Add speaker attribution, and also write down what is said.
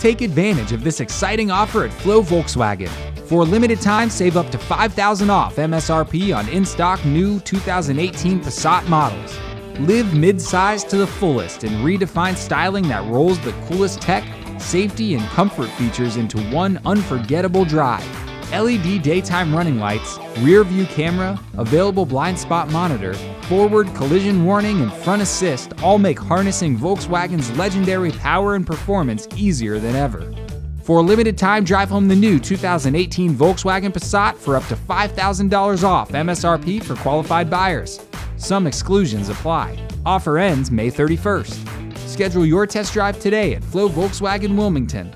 Speaker 1: Take advantage of this exciting offer at Flow Volkswagen. For a limited time, save up to 5000 off MSRP on in-stock new 2018 Passat models. Live mid-size to the fullest and redefine styling that rolls the coolest tech, safety, and comfort features into one unforgettable drive. LED daytime running lights, rear view camera, available blind spot monitor, forward collision warning, and front assist all make harnessing Volkswagen's legendary power and performance easier than ever. For a limited time, drive home the new 2018 Volkswagen Passat for up to $5,000 off MSRP for qualified buyers. Some exclusions apply. Offer ends May 31st. Schedule your test drive today at Flow Volkswagen Wilmington.